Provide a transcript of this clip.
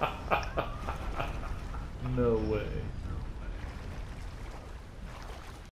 no way.